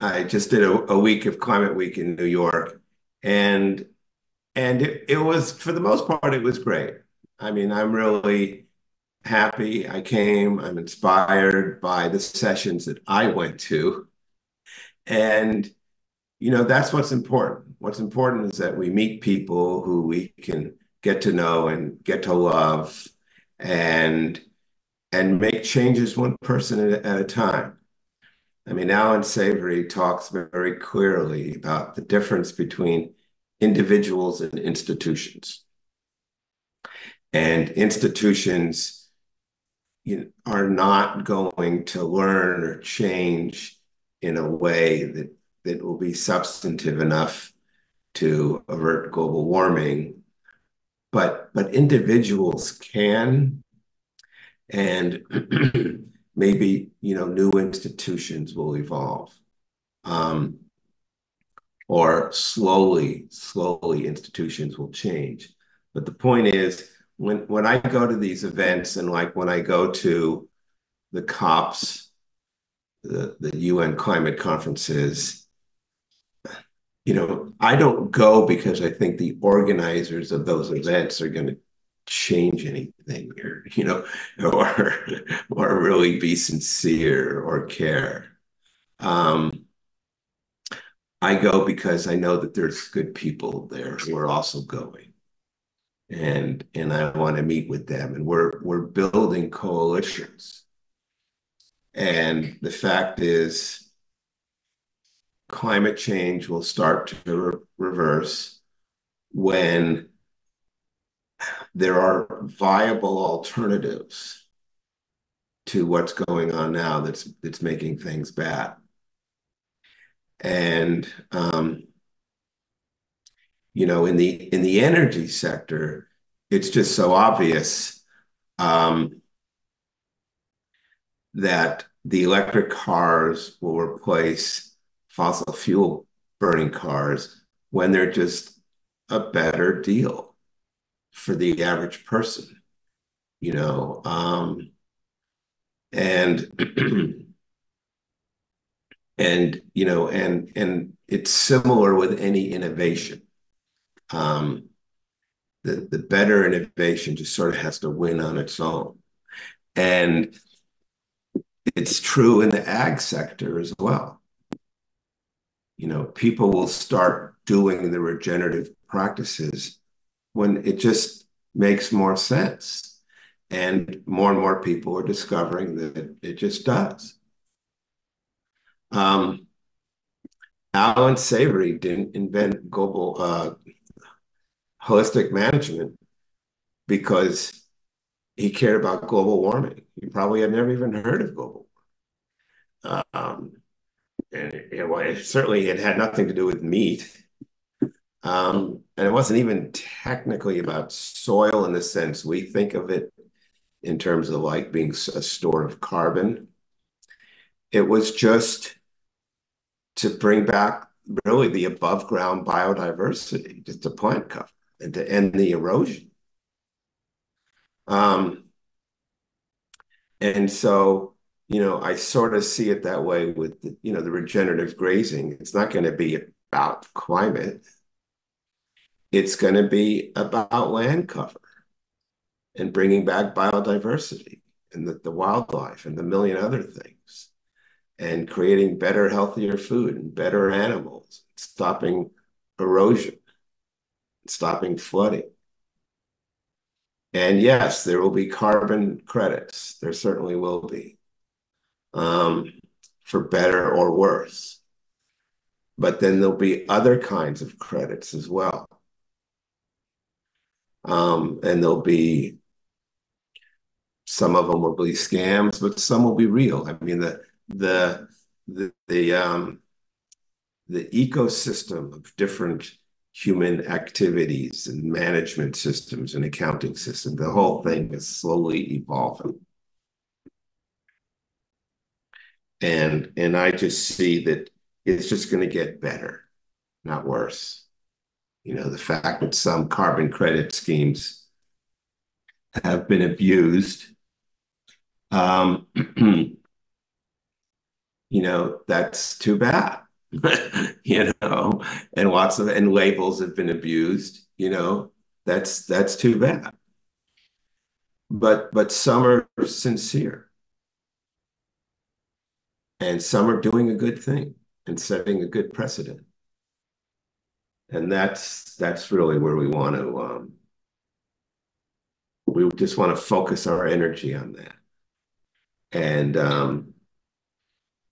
I just did a, a week of Climate Week in New York, and and it, it was for the most part it was great. I mean, I'm really happy I came. I'm inspired by the sessions that I went to, and you know that's what's important. What's important is that we meet people who we can get to know and get to love, and and make changes one person at, at a time. I mean, Allan Savory talks very clearly about the difference between individuals and institutions. And institutions you know, are not going to learn or change in a way that, that will be substantive enough to avert global warming. But, but individuals can, and maybe you know new institutions will evolve um, or slowly slowly institutions will change. But the point is when when i go to these events and like when i go to the COPs the, the un climate conferences you know i don't go because i think the organizers of those events are going to change anything or you know or or really be sincere or care. Um i go because i know that there's good people there who are also going. And and i want to meet with them. And we're we're building coalitions. And the fact is climate change will start to re reverse when there are viable alternatives to what's going on now that's that's making things bad. And um, you know, in the in the energy sector, it's just so obvious um, that the electric cars will replace fossil fuel burning cars when they're just a better deal for the average person, you know. Um, and and you know, and and it's similar with any innovation. Um, the the better innovation just sort of has to win on its own, and it's true in the ag sector as well. You know, people will start doing the regenerative practices when it just makes more sense. And more and more people are discovering that it just does. Um, Allan Savory didn't invent global uh, holistic management because he cared about global warming. He probably had never even heard of global warming. Um, and it, well, it certainly it had nothing to do with meat. Um, and it wasn't even technically about soil in the sense we think of it in terms of like being a store of carbon. It was just to bring back really the above ground biodiversity, just to plant cover and to end the erosion. Um, and so, you know, I sort of see it that way with, the, you know, the regenerative grazing. It's not going to be about climate it's going to be about land cover and bringing back biodiversity and the, the wildlife and the million other things and creating better, healthier food and better animals, stopping erosion, stopping flooding. And yes, there will be carbon credits. There certainly will be, um, for better or worse. But then there'll be other kinds of credits as well. Um, and there'll be some of them will be scams, but some will be real. I mean, the the the the um the ecosystem of different human activities and management systems and accounting systems, the whole thing is slowly evolving. And and I just see that it's just going to get better, not worse. You know, the fact that some carbon credit schemes have been abused, um, you know, that's too bad. you know, and lots of and labels have been abused, you know. That's that's too bad. But but some are sincere. And some are doing a good thing and setting a good precedent. And that's that's really where we want to um, we just want to focus our energy on that. And um,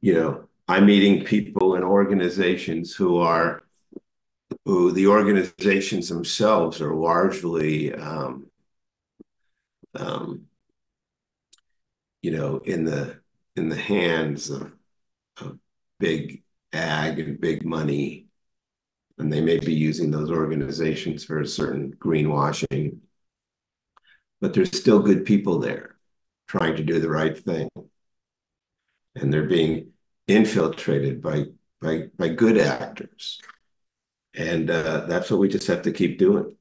you know, I'm meeting people and organizations who are who the organizations themselves are largely um, um, you know in the in the hands of, of big ag and big money and they may be using those organizations for a certain greenwashing. But there's still good people there trying to do the right thing. And they're being infiltrated by by by good actors, and uh, that's what we just have to keep doing.